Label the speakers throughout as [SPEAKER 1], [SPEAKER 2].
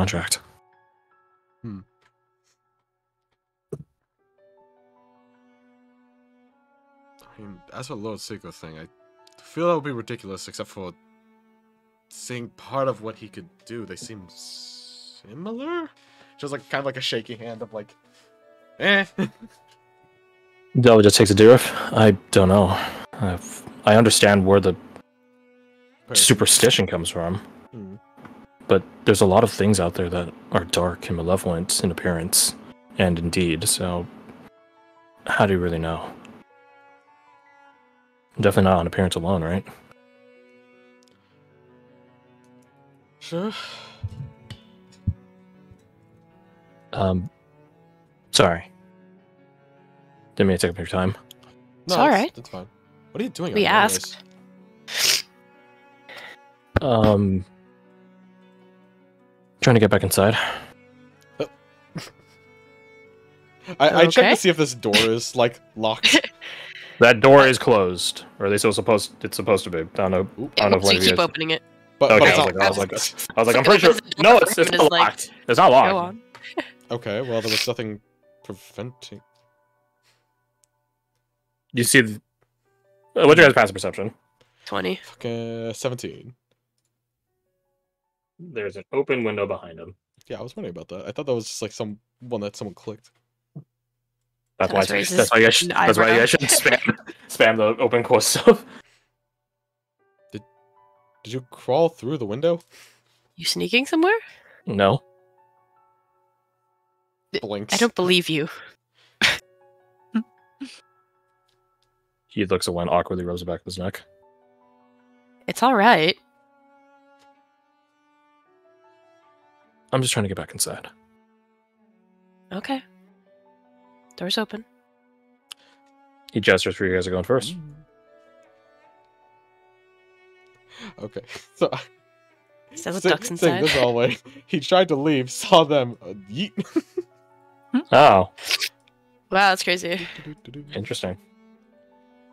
[SPEAKER 1] contract.
[SPEAKER 2] Hmm. I mean, as for Lord Seiko thing, I feel that would be ridiculous, except for seeing part of what he could do. They seem similar. Just like kind of like a shaky hand of like, eh.
[SPEAKER 1] Delva just takes a deer. I don't know. I've, I understand where the superstition comes from,
[SPEAKER 2] Hmm.
[SPEAKER 1] But there's a lot of things out there that are dark and malevolent in appearance and indeed. So, how do you really know? Definitely not on appearance alone, right?
[SPEAKER 2] Sure.
[SPEAKER 1] Um, sorry. Didn't mean to take up your time.
[SPEAKER 2] No,
[SPEAKER 3] It's alright.
[SPEAKER 2] That's fine. What are you doing?
[SPEAKER 3] We
[SPEAKER 2] out
[SPEAKER 3] asked.
[SPEAKER 1] Um, trying to get back inside.
[SPEAKER 2] I, I checked to see if this door is like locked.
[SPEAKER 1] That door is closed, or at least it was supposed. It's supposed to be. I don't know.
[SPEAKER 2] Oop.
[SPEAKER 1] I don't know if
[SPEAKER 3] so
[SPEAKER 1] one
[SPEAKER 3] you
[SPEAKER 1] you
[SPEAKER 3] keep
[SPEAKER 1] guys-
[SPEAKER 3] opening it.
[SPEAKER 2] But,
[SPEAKER 1] Okay,
[SPEAKER 2] but
[SPEAKER 1] I
[SPEAKER 2] it's
[SPEAKER 1] was like, I was like, I was like, I'm pretty sure. No, it's, it's
[SPEAKER 3] is
[SPEAKER 1] not
[SPEAKER 3] like-
[SPEAKER 1] locked. It's not locked.
[SPEAKER 3] Go on.
[SPEAKER 2] okay, well there was nothing preventing.
[SPEAKER 1] You see, the, uh, what's your guys' passive perception?
[SPEAKER 3] 20.
[SPEAKER 2] Fucking seventeen.
[SPEAKER 1] There's an open window behind him.
[SPEAKER 2] Yeah, I was wondering about that. I thought that was just like some one that someone clicked.
[SPEAKER 1] That's why.
[SPEAKER 3] That's racist.
[SPEAKER 1] That's why you guys. should- That's why you guys should spam spam the open course stuff.
[SPEAKER 2] Did you crawl through the window?
[SPEAKER 3] You sneaking somewhere?
[SPEAKER 1] No.
[SPEAKER 2] Blinks.
[SPEAKER 3] I don't believe you.
[SPEAKER 1] He looks at one awkwardly, rubs the back of his neck.
[SPEAKER 3] It's all right.
[SPEAKER 1] I'm just trying to get back inside.
[SPEAKER 3] Okay. Door's open.
[SPEAKER 1] He gestures for you guys are going first.
[SPEAKER 2] Okay, so
[SPEAKER 3] Still with
[SPEAKER 2] sit-
[SPEAKER 3] ducks
[SPEAKER 2] sitting
[SPEAKER 3] inside.
[SPEAKER 2] this hallway, he tried to leave, saw them, uh, yeet.
[SPEAKER 1] Oh,
[SPEAKER 3] Wow, that's crazy.
[SPEAKER 1] interesting.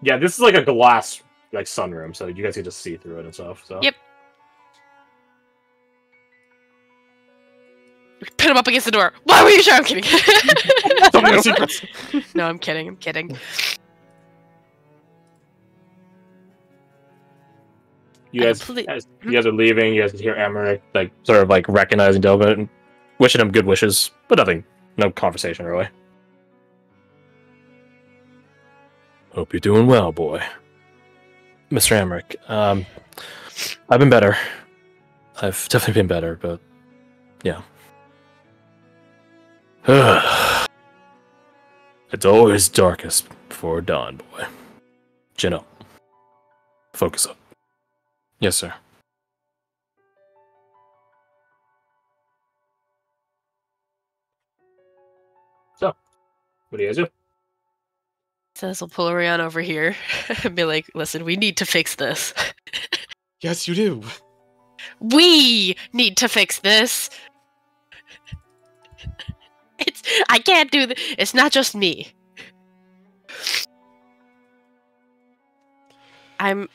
[SPEAKER 1] Yeah, this is like a glass like sunroom, so you guys can just see through it and stuff. So
[SPEAKER 3] Yep. Put him up against the door. Why were you sure? I'm kidding.
[SPEAKER 2] So many secrets.
[SPEAKER 3] no, I'm kidding. I'm kidding.
[SPEAKER 1] you guys,
[SPEAKER 3] complete-
[SPEAKER 1] as you guys are leaving. You guys hear Emmerich like sort of like recognizing Delvin and wishing him good wishes, but nothing, no conversation really. Hope you're doing well, boy. Mr. Emmerich, um, I've been better. I've definitely been better, but yeah. it's always darkest before dawn, boy. Chin up. Focus up. Yes, sir. So, what do you guys do?
[SPEAKER 3] So this will pull Orion over here and be like, listen, we need to fix this.
[SPEAKER 2] yes, you do.
[SPEAKER 3] We need to fix this. I can't do this. It's not just me. I'm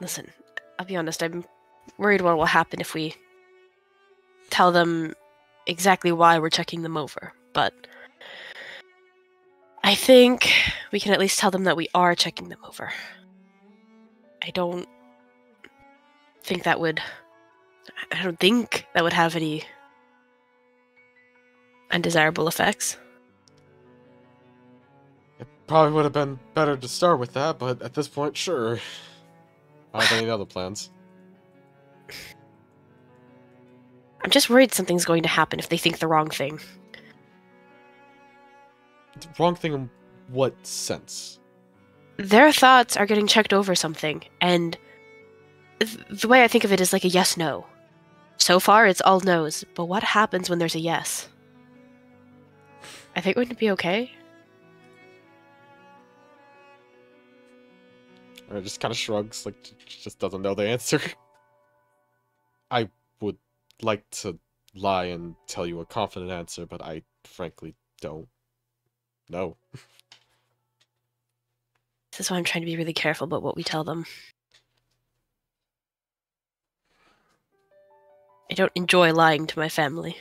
[SPEAKER 3] listen, I'll be honest, I'm worried what will happen if we tell them exactly why we're checking them over. But I think we can at least tell them that we are checking them over. I don't think that would I don't think that would have any undesirable effects.
[SPEAKER 2] It probably would have been better to start with that, but at this point, sure. I don't have any other plans.
[SPEAKER 3] I'm just worried something's going to happen if they think the wrong thing.
[SPEAKER 2] The wrong thing in what sense?
[SPEAKER 3] Their thoughts are getting checked over something, and th- the way I think of it is like a yes no. So far, it's all no's, but what happens when there's a yes? I think wouldn't it be okay?
[SPEAKER 2] Or it just kind of shrugs, like just doesn't know the answer. I would like to lie and tell you a confident answer, but I frankly don't know.
[SPEAKER 3] This is why I'm trying to be really careful about what we tell them. I don't enjoy lying to my family.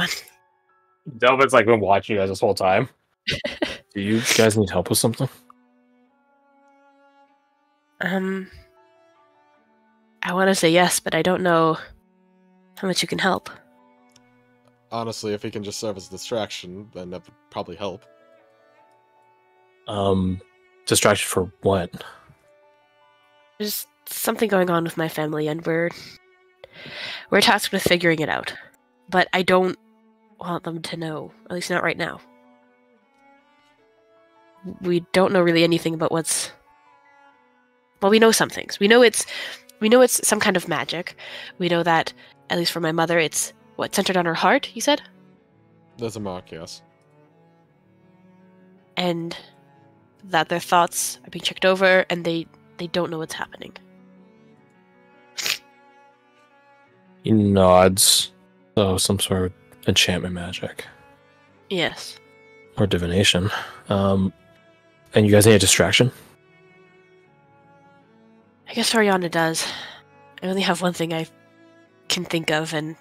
[SPEAKER 3] Come on.
[SPEAKER 1] Delvin's like been watching you guys this whole time. Do you guys need help with something?
[SPEAKER 3] Um I want to say yes, but I don't know how much you can help.
[SPEAKER 2] Honestly, if he can just serve as a distraction, then that would probably help.
[SPEAKER 1] Um, distraction for what?
[SPEAKER 3] There's something going on with my family, and we're we're tasked with figuring it out. But I don't want them to know, at least not right now. We don't know really anything about what's. Well, we know some things. We know it's we know it's some kind of magic. We know that, at least for my mother, it's what centered on her heart. You said,
[SPEAKER 2] There's a mark, yes.
[SPEAKER 3] and that their thoughts are being checked over, and they they don't know what's happening.
[SPEAKER 1] He nods. Oh, some sort of enchantment magic
[SPEAKER 3] Yes.
[SPEAKER 1] or divination. Um, and you guys need a distraction?
[SPEAKER 3] I guess Oriana does. I only have one thing I can think of, and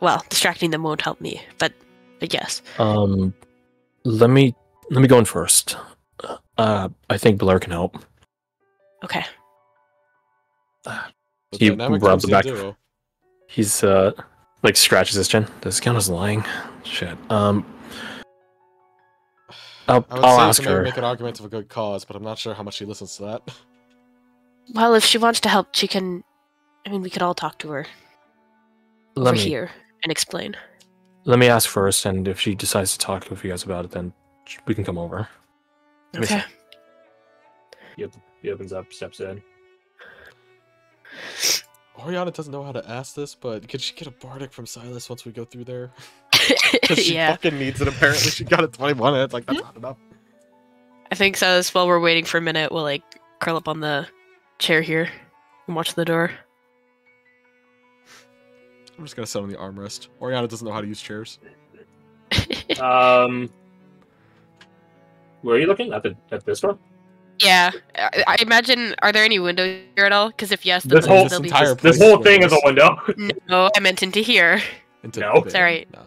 [SPEAKER 3] well, distracting them won't help me. But, but yes.
[SPEAKER 1] Um, let me let me go in first. Uh, I think Blair can help.
[SPEAKER 3] Okay.
[SPEAKER 2] The
[SPEAKER 1] He
[SPEAKER 2] dynamic
[SPEAKER 1] rubs
[SPEAKER 2] comes
[SPEAKER 1] it back.
[SPEAKER 2] in duo.
[SPEAKER 1] He's uh, like scratches his chin. This count as lying. Shit. Um, I'll,
[SPEAKER 2] I would
[SPEAKER 1] I'll
[SPEAKER 2] say
[SPEAKER 1] ask
[SPEAKER 2] to
[SPEAKER 1] her.
[SPEAKER 2] make an argument of a good cause, but I'm not sure how much she listens to that.
[SPEAKER 3] Well, if she wants to help, she can. I mean, we could all talk to her
[SPEAKER 1] Let
[SPEAKER 3] over
[SPEAKER 1] me
[SPEAKER 3] here and explain.
[SPEAKER 1] let me ask first, and if she decides to talk with you guys about it, then we can come over. Let
[SPEAKER 3] Okay.
[SPEAKER 1] He, he opens up, steps in.
[SPEAKER 2] Oriana doesn't know how to ask this, but could she get a bardic from Silas once we go through there? Because she
[SPEAKER 3] yeah,
[SPEAKER 2] fucking needs it. Apparently, she got a 21, and it's like that's not enough.
[SPEAKER 3] I think so. As while we're waiting for a minute, we'll like curl up on the chair here and watch the door.
[SPEAKER 2] I'm just gonna sit on the armrest. Oriana doesn't know how to use chairs.
[SPEAKER 1] Um, where are you looking at the at this door?
[SPEAKER 3] Yeah, I, I imagine. Are there any windows here at all? Because if yes, then
[SPEAKER 1] This whole-
[SPEAKER 3] they'll be-
[SPEAKER 2] entire
[SPEAKER 1] This whole thing is a window.
[SPEAKER 3] No, I meant into here.
[SPEAKER 2] Into
[SPEAKER 1] No.
[SPEAKER 2] the-
[SPEAKER 3] Sorry.
[SPEAKER 2] No.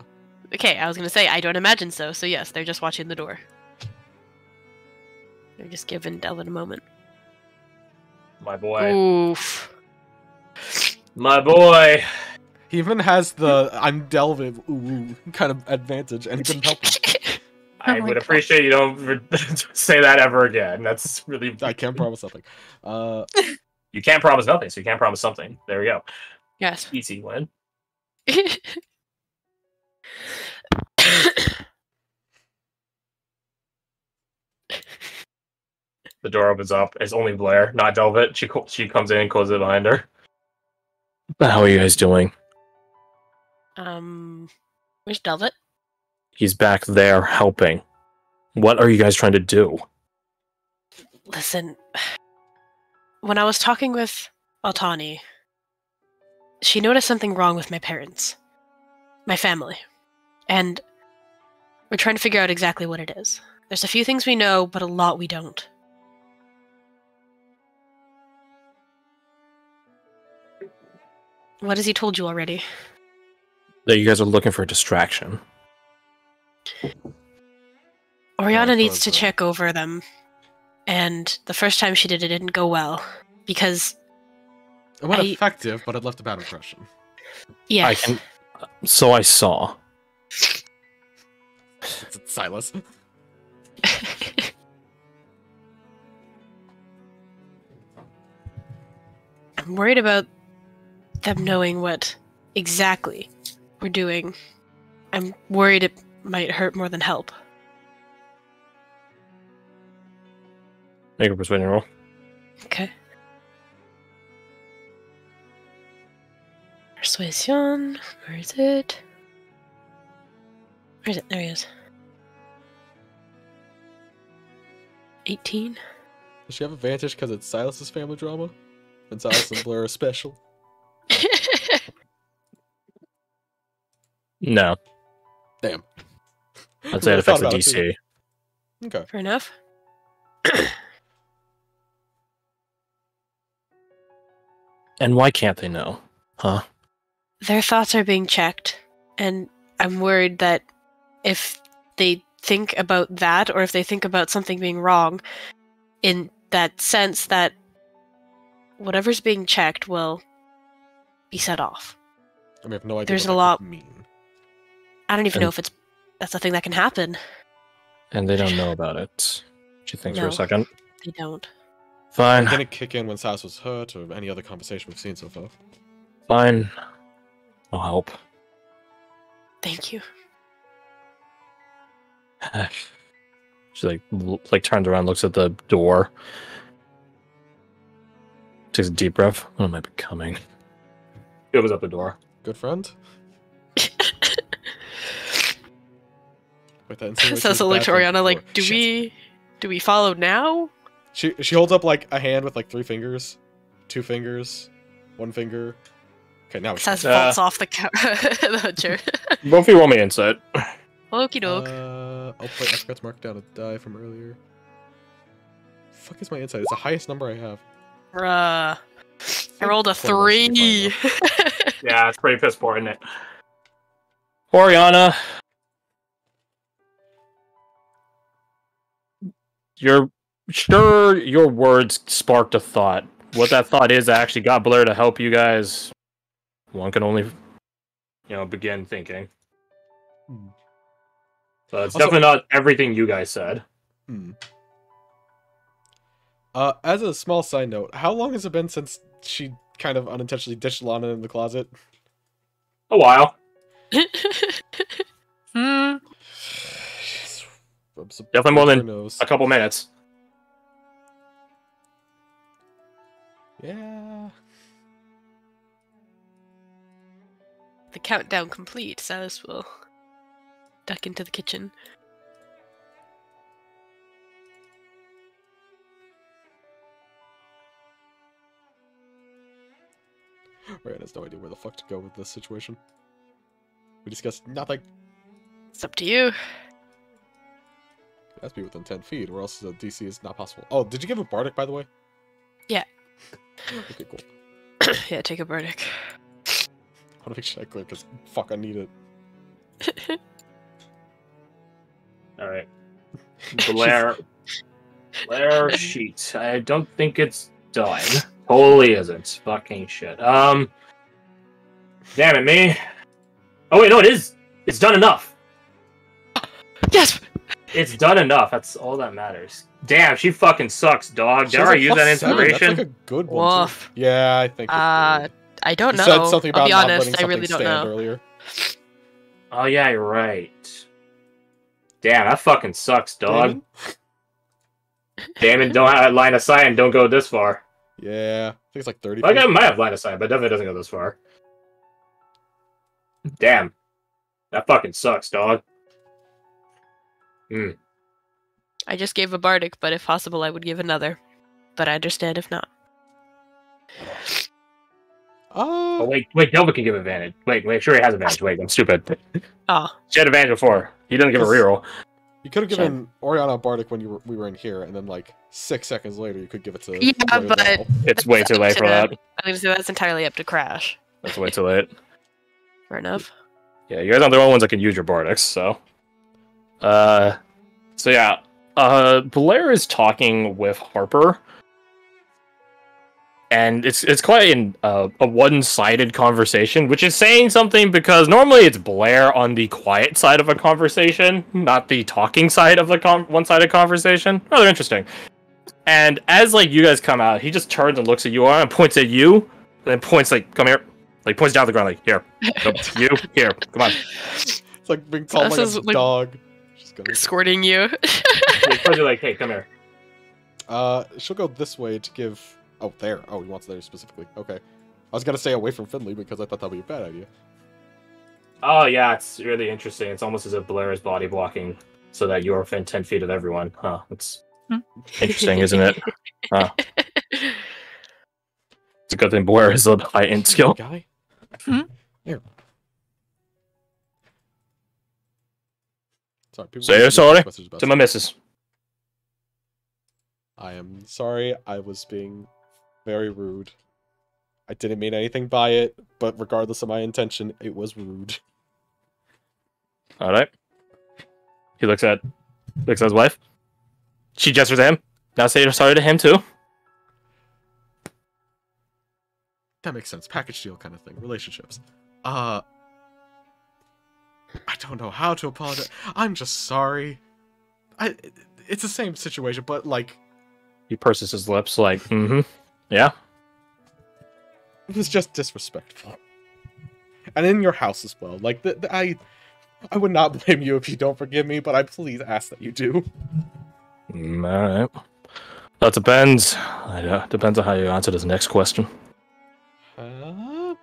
[SPEAKER 3] Okay, I was gonna say I don't imagine so. So yes, they're just watching the door. They're just giving Delvin a moment.
[SPEAKER 1] My boy.
[SPEAKER 3] Oof.
[SPEAKER 1] My boy.
[SPEAKER 2] He even has the I'm delving ooh, ooh, kind of advantage, and he couldn't help it.
[SPEAKER 1] I
[SPEAKER 3] Oh
[SPEAKER 1] would
[SPEAKER 3] God.
[SPEAKER 1] appreciate you don't re- say that ever again. That's really.
[SPEAKER 2] I can't promise something. Uh,
[SPEAKER 1] You can't promise nothing, so you can't promise something. There we go.
[SPEAKER 3] yes.
[SPEAKER 1] Easy win. The door opens up. It's only Blair, not Delvin. She co- she comes in and closes it behind her. How are you guys doing?
[SPEAKER 3] um, where's Delvin?
[SPEAKER 1] He's back there helping. What are you guys trying to do?
[SPEAKER 3] Listen, when I was talking with Altani, she noticed something wrong with my parents, my family, and we're trying to figure out exactly what it is. There's a few things we know, but a lot we don't. What has he told you already?
[SPEAKER 1] That you guys are looking for a distraction.
[SPEAKER 3] Oriana needs to check over them, and the first time she did it, it didn't go well because
[SPEAKER 2] it went
[SPEAKER 3] I-
[SPEAKER 2] effective, but it left a bad impression.
[SPEAKER 3] yeah,
[SPEAKER 1] I can. So I saw.
[SPEAKER 2] It's Silas.
[SPEAKER 3] I'm worried about them knowing what exactly we're doing. I'm worried it might hurt more than help.
[SPEAKER 1] Make a persuasion roll.
[SPEAKER 3] Okay. Persuasion. Where is it? Where is it? There he is. 18.
[SPEAKER 2] Does she have advantage because it's Silas's family drama? And Silas and Blair are special.
[SPEAKER 1] No.
[SPEAKER 2] Damn.
[SPEAKER 1] I'd say it affects the
[SPEAKER 2] about it, too.
[SPEAKER 1] DC.
[SPEAKER 2] Okay.
[SPEAKER 3] Fair enough.
[SPEAKER 1] And why can't they know? Huh?
[SPEAKER 3] Their thoughts are being checked, and I'm worried that if they think about that, or if they think about something being wrong, in that sense that whatever's being checked will be set off.
[SPEAKER 2] I mean, I have no idea.
[SPEAKER 3] There's
[SPEAKER 2] what
[SPEAKER 3] a
[SPEAKER 2] that
[SPEAKER 3] lot-
[SPEAKER 2] Mean.
[SPEAKER 3] I don't even
[SPEAKER 1] And-
[SPEAKER 3] know if it's that's a thing that can happen.
[SPEAKER 1] And they don't know about it. She thinks for a second.
[SPEAKER 3] They don't.
[SPEAKER 1] Fine,
[SPEAKER 2] It didn't kick in when Sass was hurt, or any other conversation we've seen so far.
[SPEAKER 1] fine. I'll help.
[SPEAKER 3] Thank you.
[SPEAKER 1] she like like turns around, looks at the door, takes a deep breath. What am I becoming? He opens up the door.
[SPEAKER 2] Good friend. Wait, that insinuates
[SPEAKER 3] Says
[SPEAKER 2] she's a
[SPEAKER 3] like
[SPEAKER 2] bad
[SPEAKER 3] to
[SPEAKER 2] friend
[SPEAKER 3] Oriana, like, do
[SPEAKER 2] Shit.
[SPEAKER 3] we do we follow now?
[SPEAKER 2] She she holds up like a hand with like three fingers, two fingers, one finger. Okay, now we
[SPEAKER 3] Says
[SPEAKER 1] Uh,
[SPEAKER 3] falls off the, cou- the chair.
[SPEAKER 1] Both of you roll me insight.
[SPEAKER 3] Okie doke.
[SPEAKER 2] Uh, oh wait, I forgot to mark down a die from earlier. Fuck is my insight? It's the highest number I have.
[SPEAKER 3] Bruh. I rolled a
[SPEAKER 2] 20 should be
[SPEAKER 3] three.
[SPEAKER 1] yeah, it's pretty piss poor, isn't it? Oriana, you're sure your words sparked a thought. What that thought is, I actually got Blair to help you guys. One can only, you know, begin thinking.
[SPEAKER 2] Hmm.
[SPEAKER 1] So it's
[SPEAKER 2] Also-
[SPEAKER 1] definitely not everything you guys said.
[SPEAKER 2] Hmm. Uh, as a small side note, how long has it been since she kind of unintentionally ditched Lana in the closet?
[SPEAKER 1] A while.
[SPEAKER 3] hmm.
[SPEAKER 1] Definitely more than
[SPEAKER 2] knows?
[SPEAKER 1] A couple minutes.
[SPEAKER 2] Yeah.
[SPEAKER 3] The countdown complete. Silas will duck into the kitchen.
[SPEAKER 2] Ryan has no idea where the fuck to go with this situation. We discussed nothing.
[SPEAKER 3] It's up to you.
[SPEAKER 2] It has to be within 10 feet, or else the DC is not possible. Oh, did you give a Bardic, by the way?
[SPEAKER 3] Yeah.
[SPEAKER 2] okay, cool.
[SPEAKER 3] yeah, take a Bardic.
[SPEAKER 2] I want to make sure I clear, because fuck, I need it.
[SPEAKER 1] All right. Blair. Blair sheet. I don't think it's done. Totally isn't. Fucking shit. Um. Damn it, me. Oh wait, no, it is. It's done enough.
[SPEAKER 3] yes.
[SPEAKER 1] It's done enough. That's all that matters. Damn, she fucking sucks, dog.
[SPEAKER 2] She
[SPEAKER 1] Did
[SPEAKER 2] has
[SPEAKER 1] use
[SPEAKER 2] plus
[SPEAKER 1] that
[SPEAKER 2] seven, That's like a good one. too.
[SPEAKER 3] Woof.
[SPEAKER 2] Yeah, I think. it's
[SPEAKER 3] Uh,
[SPEAKER 2] good.
[SPEAKER 3] I don't
[SPEAKER 2] you
[SPEAKER 3] know.
[SPEAKER 2] said something about
[SPEAKER 3] I'll be honest.
[SPEAKER 2] letting
[SPEAKER 3] I really don't know.
[SPEAKER 2] earlier.
[SPEAKER 1] Oh yeah, you're right. Damn, that fucking sucks, dog.
[SPEAKER 2] Damon?
[SPEAKER 1] Damn it, don't have line of sight and don't go this far.
[SPEAKER 2] Yeah, I think it's like 30.
[SPEAKER 1] Like I might have line of sight, but definitely doesn't go this far. Damn. That fucking sucks, dog. Hmm.
[SPEAKER 3] I just gave a bardic, but if possible, I would give another. But I understand if not.
[SPEAKER 2] Uh,
[SPEAKER 1] Oh wait, wait, Delva can give advantage. Wait, wait, sure he has advantage. Wait, I'm stupid.
[SPEAKER 3] Oh,
[SPEAKER 1] She had advantage before. He doesn't give a reroll.
[SPEAKER 2] you could have
[SPEAKER 3] Sure.
[SPEAKER 2] given Oriana a Bardic when you were, we were in here, and then like six seconds later, you could give it to.
[SPEAKER 3] Yeah, but-
[SPEAKER 2] Bell.
[SPEAKER 1] It's way too late for that.
[SPEAKER 3] I'm gonna say that's entirely up to Crash.
[SPEAKER 1] That's way too late.
[SPEAKER 3] Fair enough.
[SPEAKER 1] Yeah, you guys aren't the only ones that can use your Bardics, so. Uh, so yeah, uh, Blair is talking with Harper, and it's it's quite an, uh, a one-sided conversation, which is saying something because normally it's Blair on the quiet side of a conversation, not the talking side of the con- one-sided conversation. Rather interesting. And as like you guys come out, he just turns and looks at you and points at you, and then points like, "Come here," like points down the ground, like, "Here, come, you here, come on."
[SPEAKER 2] It's like being called
[SPEAKER 3] This
[SPEAKER 2] like
[SPEAKER 3] is,
[SPEAKER 2] a
[SPEAKER 3] like-
[SPEAKER 2] dog. She's gonna.
[SPEAKER 3] Escorting you.
[SPEAKER 1] He points you like, "Hey, come here."
[SPEAKER 2] Uh, she'll go this way to give. Oh, there. Oh, he wants there specifically. Okay. I was gonna say away from Finley because I thought that'd be a bad idea.
[SPEAKER 1] Oh yeah, it's really interesting. It's almost as if Blair is body blocking so that you're within ten feet of everyone. Huh? It's interesting, isn't it? Huh. It's a good thing Blair is a high end skill.
[SPEAKER 2] Guy.
[SPEAKER 4] Hmm?
[SPEAKER 2] Here. Sorry, people
[SPEAKER 1] Say
[SPEAKER 2] were
[SPEAKER 1] you're
[SPEAKER 2] asking
[SPEAKER 1] sorry To my missus.
[SPEAKER 2] I am sorry. I was being very rude. I didn't mean anything by it, but regardless of my intention, it was rude.
[SPEAKER 1] All right. He looks at looks at his wife. She gestures at him. Now say you're sorry to him too.
[SPEAKER 2] That makes sense. Package deal kind of thing. Relationships. Uh I don't know how to apologize. I'm just sorry. I it's the same situation, but like
[SPEAKER 1] He purses his lips like, mm-hmm. Yeah.
[SPEAKER 2] it was just disrespectful. And in your house as well. Like the, the- I I would not blame you if you don't forgive me, but I please ask that you do.
[SPEAKER 1] Mm, all right. That depends. I, uh, depends on how you answer this next question.
[SPEAKER 2] Uh,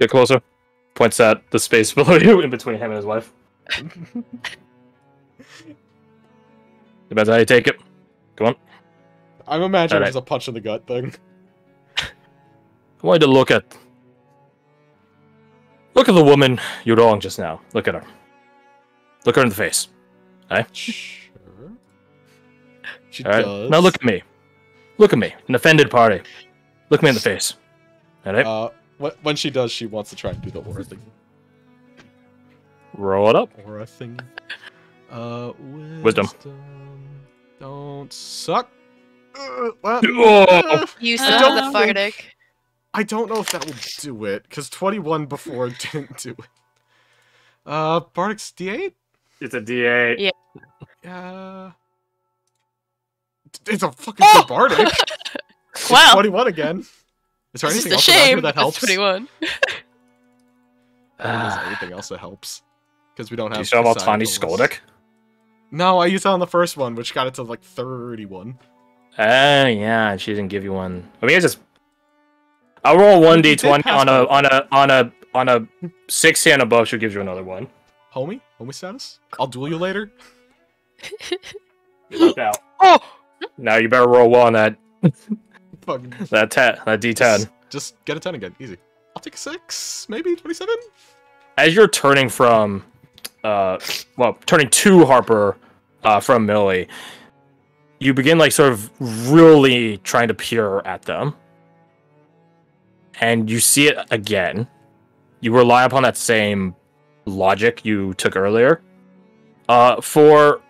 [SPEAKER 1] Get closer. Points at the space below you in between him and his wife. Depends how you take it. Come on.
[SPEAKER 2] I'm imagining
[SPEAKER 1] Alright.
[SPEAKER 2] it's a punch in the gut thing.
[SPEAKER 1] I want you to look at look at the woman you wrong just now. Look at her. Look her in the face.
[SPEAKER 2] Sure. She
[SPEAKER 1] All right.
[SPEAKER 2] does.
[SPEAKER 1] Now look at me. Look at me, an offended party. Look me in the face. All right.
[SPEAKER 2] Uh, when she does, she wants to try and do the aura thing.
[SPEAKER 1] Roll it up.
[SPEAKER 2] Aura thing. Uh,
[SPEAKER 1] Wisdom.
[SPEAKER 2] Don't suck. Uh, well,
[SPEAKER 1] Oh.
[SPEAKER 2] uh,
[SPEAKER 3] You
[SPEAKER 2] I
[SPEAKER 3] still
[SPEAKER 2] don't
[SPEAKER 3] have the
[SPEAKER 2] think-
[SPEAKER 3] Bardic.
[SPEAKER 2] I don't know if that will do it because 21 before didn't do it. Uh, Bardic's D8.
[SPEAKER 1] It's a D8.
[SPEAKER 3] Yeah.
[SPEAKER 2] Yeah. It's a fucking good Bardic.
[SPEAKER 3] Wow.
[SPEAKER 2] 21 again. Is there
[SPEAKER 3] It's
[SPEAKER 2] anything
[SPEAKER 3] just a
[SPEAKER 2] else around here
[SPEAKER 3] shame.
[SPEAKER 2] that helps?
[SPEAKER 3] That's 21.
[SPEAKER 2] Is
[SPEAKER 1] Ah.
[SPEAKER 2] there anything else that helps? Because we don't have.
[SPEAKER 1] Do
[SPEAKER 2] have.
[SPEAKER 1] you still have
[SPEAKER 2] the
[SPEAKER 1] Altani
[SPEAKER 2] side No, I used that on the first one, which got it to like 31.
[SPEAKER 1] Oh yeah, she didn't give you one. I mean, it's just. I'll roll one
[SPEAKER 2] You
[SPEAKER 1] D
[SPEAKER 2] did
[SPEAKER 1] twenty
[SPEAKER 2] pass
[SPEAKER 1] on a on a on a on a sixty and above. She gives you another one.
[SPEAKER 2] Homie? Homie status? I'll duel you later.
[SPEAKER 1] You out.
[SPEAKER 3] Oh!
[SPEAKER 1] Now you better roll well on that
[SPEAKER 2] Fucking
[SPEAKER 1] that ten that D ten.
[SPEAKER 2] Just, just get a 10 again. Easy. I'll take a 6, maybe 27?
[SPEAKER 1] As you're turning from, uh, well, turning to Harper, uh, from Millie, you begin like sort of really trying to peer at them, and you see it again. You rely upon that same logic you took earlier. Uh, for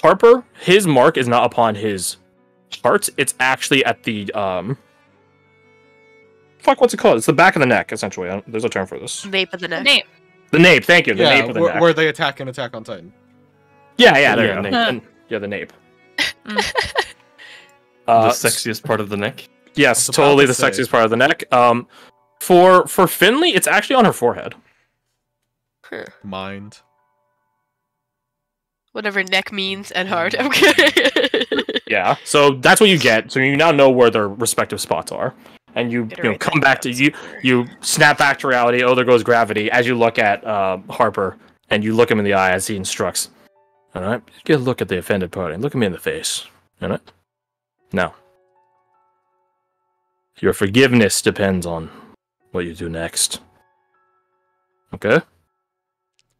[SPEAKER 1] Harper, his mark is not upon his heart; it's actually at the um. Fuck, what's it called? It's the back of the neck, essentially. There's a term for this.
[SPEAKER 3] Nape of the neck.
[SPEAKER 4] Name.
[SPEAKER 1] The nape, thank you. The
[SPEAKER 2] yeah,
[SPEAKER 1] nape of the
[SPEAKER 2] where,
[SPEAKER 1] neck.
[SPEAKER 2] where they attack and attack on Titan.
[SPEAKER 1] Yeah, yeah, there
[SPEAKER 5] Yeah,
[SPEAKER 1] you go.
[SPEAKER 5] nape.
[SPEAKER 1] And- yeah, the nape.
[SPEAKER 4] Mm.
[SPEAKER 1] Uh,
[SPEAKER 5] the sexiest part of the neck.
[SPEAKER 1] Yes, totally
[SPEAKER 2] to
[SPEAKER 1] the
[SPEAKER 2] say.
[SPEAKER 1] sexiest part of the neck. Um, for for Finley, it's actually on her forehead.
[SPEAKER 2] Mind.
[SPEAKER 3] Whatever neck means and heart. Okay.
[SPEAKER 1] Yeah, so that's what you get. So you now know where their respective spots are, and you you know come back to you. You snap back to reality. Oh, there goes gravity. As you look at uh, Harper, and you look him in the eye as he instructs. All right, get a look at the offended party. Look at me in the face. All right. Now, your forgiveness depends on what you do next. Okay.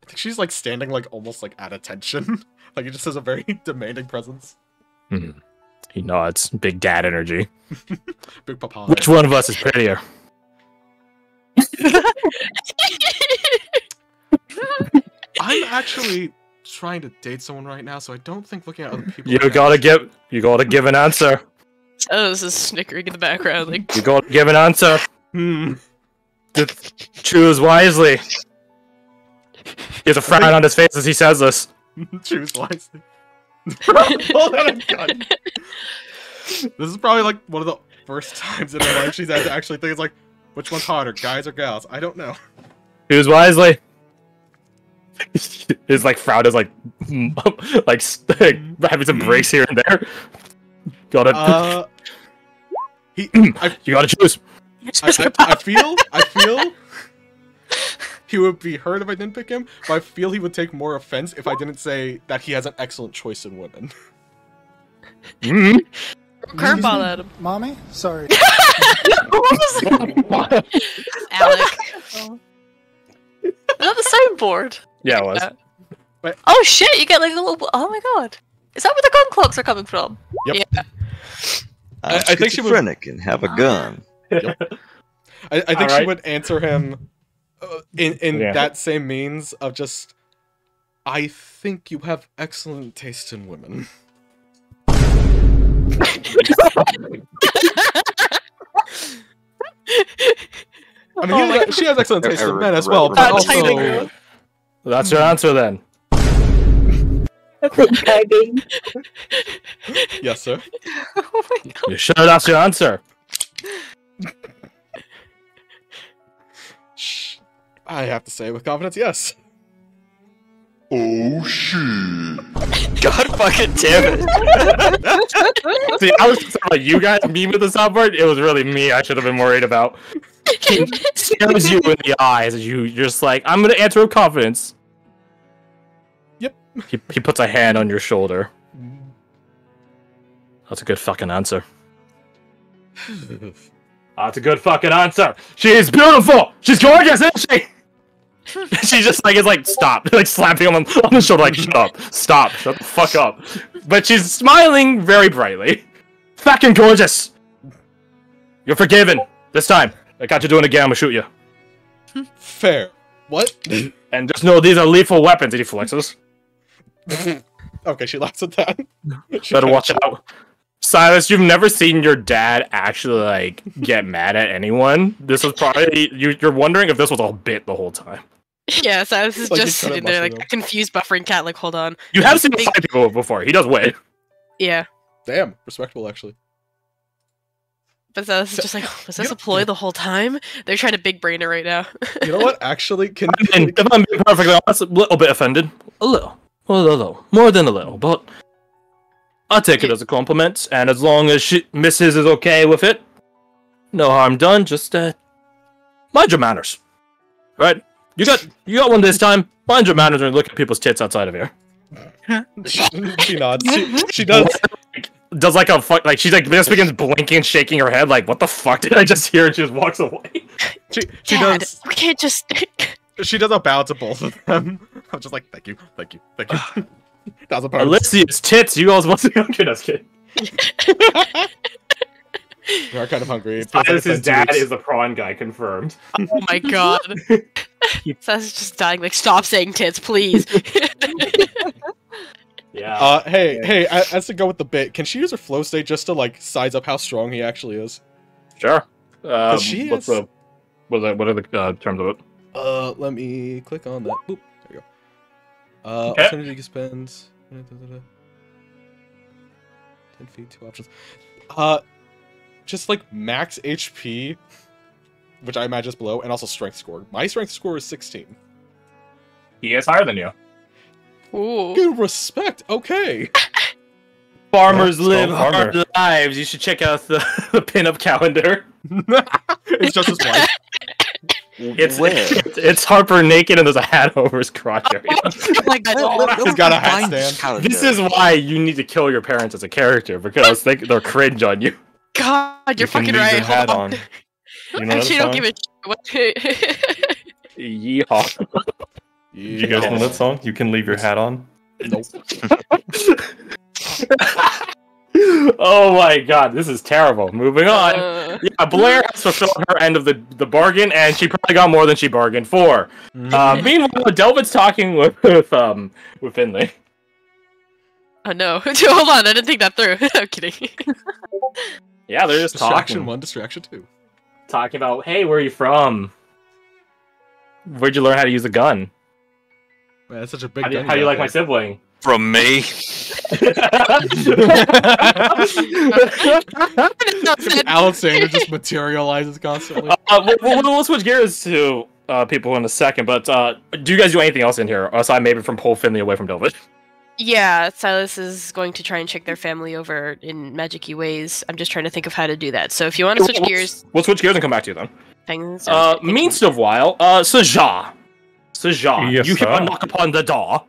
[SPEAKER 2] I think she's like standing like almost like at attention. like it just has a very demanding presence.
[SPEAKER 1] Hmm. He nods. Big dad energy.
[SPEAKER 2] Big papa.
[SPEAKER 1] Which one of us is prettier?
[SPEAKER 2] I'm actually trying to date someone right now, so I don't think looking at other people.
[SPEAKER 1] You gotta give. You gotta give an answer.
[SPEAKER 3] oh, this is snickering in the background. Like,
[SPEAKER 1] You gotta give an answer.
[SPEAKER 2] Hmm.
[SPEAKER 1] Choose wisely. He has a frown on his face as he says this.
[SPEAKER 2] Choose wisely. Out a gun. This is probably like one of the first times in her life she's had to actually think it's like, which one's hotter, guys or gals? I don't know.
[SPEAKER 1] Choose wisely. His like frown is like, like having some breaks here and there. Gotta,
[SPEAKER 2] Uh, he, I,
[SPEAKER 1] you gotta choose.
[SPEAKER 2] I, I, I feel, I feel he would be hurt if I didn't pick him, but I feel he would take more offense if I didn't say that he has an excellent choice in women.
[SPEAKER 1] Mhm.
[SPEAKER 3] curveball at him.
[SPEAKER 6] Mommy? Sorry.
[SPEAKER 3] Alec. Is that the same board?
[SPEAKER 1] Yeah, it was.
[SPEAKER 3] Yeah. Oh shit! You get like a little. Oh my god! Is that where the gun clocks are coming from?
[SPEAKER 2] Yep.
[SPEAKER 3] Yeah.
[SPEAKER 2] I- I think she would-
[SPEAKER 4] schizophrenic and have a gun.
[SPEAKER 2] I, I think she would answer him uh, in in
[SPEAKER 1] Yeah.
[SPEAKER 2] that same means of just. I think you have excellent taste in women. I mean,
[SPEAKER 3] Oh
[SPEAKER 2] he has- she has excellent taste in men as well, but
[SPEAKER 3] That's
[SPEAKER 2] also
[SPEAKER 1] That's your answer then.
[SPEAKER 2] yes, sir.
[SPEAKER 3] oh my god!
[SPEAKER 1] You sure that's your answer?
[SPEAKER 2] I have to say with confidence, yes.
[SPEAKER 4] Oh shit!
[SPEAKER 5] God fucking damn it.
[SPEAKER 1] See, I was just about you guys, me with the soundboard. It was really me. I should have been worried about. He stares you in the eyes, and you you're just like, I'm gonna answer with confidence.
[SPEAKER 2] Yep.
[SPEAKER 1] He, he puts a hand on your shoulder. That's a good fucking answer. That's a good fucking answer. She's beautiful. She's gorgeous, isn't she? she just like is like stop, like slapping him on, on the shoulder, like shut up, stop, shut the fuck up. But she's smiling very brightly. Fucking gorgeous. You're forgiven this time. I got you doing it again. I'm gonna shoot you.
[SPEAKER 2] Fair. What?
[SPEAKER 1] And just know these are lethal weapons. And he flexes.
[SPEAKER 2] okay, she laughs at that.
[SPEAKER 1] Better watch out. Silas, you've never seen your dad actually like get mad at anyone. This was probably you, you're wondering if this was all bit the whole time.
[SPEAKER 3] Yeah, so I was
[SPEAKER 2] Like,
[SPEAKER 3] just sitting there like a confused buffering cat. Like, hold on.
[SPEAKER 1] You have seen him
[SPEAKER 3] Big-
[SPEAKER 1] fight people before. He does win.
[SPEAKER 3] Yeah,
[SPEAKER 2] Damn, respectable actually.
[SPEAKER 3] but so it's just like, was this a ploy the whole time? They're trying to big brain it right now.
[SPEAKER 2] You know what? Actually, can
[SPEAKER 1] And if I'm being perfectly honest, a little bit offended. A little. A little. More than a little. But I'll take it as a compliment. And as long as she, Mrs. is okay with it, no harm done. Just, uh, mind your manners. Right? You got you got one this time. Mind your manners and look at people's tits outside of here.
[SPEAKER 2] she, she nods. She, she does.
[SPEAKER 1] Does like a fuck, like she's like just begins blinking and shaking her head, like, what the fuck did I just hear? And she just walks away.
[SPEAKER 2] She she
[SPEAKER 3] Dad,
[SPEAKER 2] does.
[SPEAKER 3] We can't just.
[SPEAKER 2] She does a bow to both of them. I'm just like, thank you, thank you, thank you. Thousand pounds.
[SPEAKER 1] Alyssa's tits, you guys want to go to this kid.
[SPEAKER 2] We are kind of hungry. It like
[SPEAKER 1] Silas's
[SPEAKER 2] it's been two
[SPEAKER 1] dad is the prawn guy confirmed.
[SPEAKER 3] oh my god. Seth's just dying. Like, stop saying tits, please.
[SPEAKER 1] Yeah.
[SPEAKER 2] Uh, hey, hey, a- as to go with the bit, can she use her flow state just to like size up how strong he actually is?
[SPEAKER 1] sure. Um,
[SPEAKER 2] she
[SPEAKER 1] what's
[SPEAKER 2] has-
[SPEAKER 1] the what are the, what are the uh, terms of it?
[SPEAKER 2] Uh, let me click on that. Boop. There you go. Uh,
[SPEAKER 1] Okay.
[SPEAKER 2] alternative spends. Ten feet, two options. Uh, just like max HP, which I imagine is below, and also strength score. My strength score is sixteen.
[SPEAKER 1] He is higher than you.
[SPEAKER 3] Ooh.
[SPEAKER 2] Good respect. Okay.
[SPEAKER 1] Farmers
[SPEAKER 5] Yeah,
[SPEAKER 1] live
[SPEAKER 5] small farmer.
[SPEAKER 1] hard lives. You should check out the, the pinup calendar.
[SPEAKER 2] it's just his wife.
[SPEAKER 1] It's, it's it's Harper naked and there's a hat over his crotch oh, area.
[SPEAKER 3] Oh my god.
[SPEAKER 2] He's got a hat stand.
[SPEAKER 4] Calendar.
[SPEAKER 1] this is why you need to kill your parents as a character because they they're cringe on you.
[SPEAKER 3] God, you're
[SPEAKER 5] You
[SPEAKER 3] fucking
[SPEAKER 5] leave
[SPEAKER 3] right.
[SPEAKER 5] your hat
[SPEAKER 3] Hold
[SPEAKER 5] on.
[SPEAKER 3] On.
[SPEAKER 5] You know
[SPEAKER 3] Actually,
[SPEAKER 5] that
[SPEAKER 3] don't give a shit. What?
[SPEAKER 1] Yeehaw.
[SPEAKER 5] You guys know that song? You can leave your hat on.
[SPEAKER 2] Nope.
[SPEAKER 1] oh my god, this is terrible. Moving on.
[SPEAKER 3] Uh,
[SPEAKER 1] Yeah, Blair has fulfilled her end of the, the bargain, and she probably got more than she bargained for. Uh, meanwhile, Delvin's talking with, with um with Finley.
[SPEAKER 3] oh no. Hold on, I didn't think that through. I'm kidding.
[SPEAKER 1] Yeah, they're just talking.
[SPEAKER 2] Distraction
[SPEAKER 1] talking,
[SPEAKER 2] one, distraction two.
[SPEAKER 1] Talking about, hey, where are you from? Where'd you learn how to use a gun?
[SPEAKER 2] Man, that's such a big
[SPEAKER 1] How do you, how do you like my sibling?
[SPEAKER 5] From me?
[SPEAKER 2] Alexander just materializes constantly.
[SPEAKER 1] Uh, we'll, we'll, we'll switch gears to uh, people in a second, but uh, do you guys do anything else in here aside maybe from pull Finley away from Delvin?
[SPEAKER 3] Yeah, Silas is going to try and check their family over in magicy ways. I'm just trying to think of how to do that. So if you want to switch
[SPEAKER 1] We'll-
[SPEAKER 3] gears,
[SPEAKER 1] We'll switch gears and come back to you then.
[SPEAKER 3] things.
[SPEAKER 1] Uh, means of while, uh, Saja. Saja,
[SPEAKER 5] Yes,
[SPEAKER 1] you hear a knock upon the door.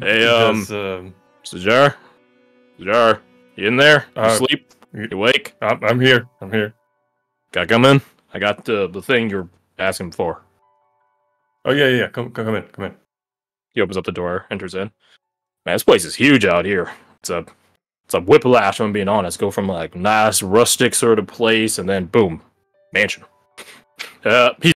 [SPEAKER 1] Hey, um,
[SPEAKER 5] Does, um,
[SPEAKER 1] Sajar? Sajar, you in there? You
[SPEAKER 5] Uh,
[SPEAKER 1] sleep? You awake?
[SPEAKER 5] I'm, I'm here. I'm here.
[SPEAKER 1] Gotta come in? I got the, the thing you're asking for.
[SPEAKER 5] Oh yeah, yeah. yeah. Come, come, come in, come in.
[SPEAKER 1] He opens up the door, enters in. Man, this place is huge out here. It's a it's a whiplash, I'm being honest. Go from like nice rustic sort of place and then boom, mansion. Uh, he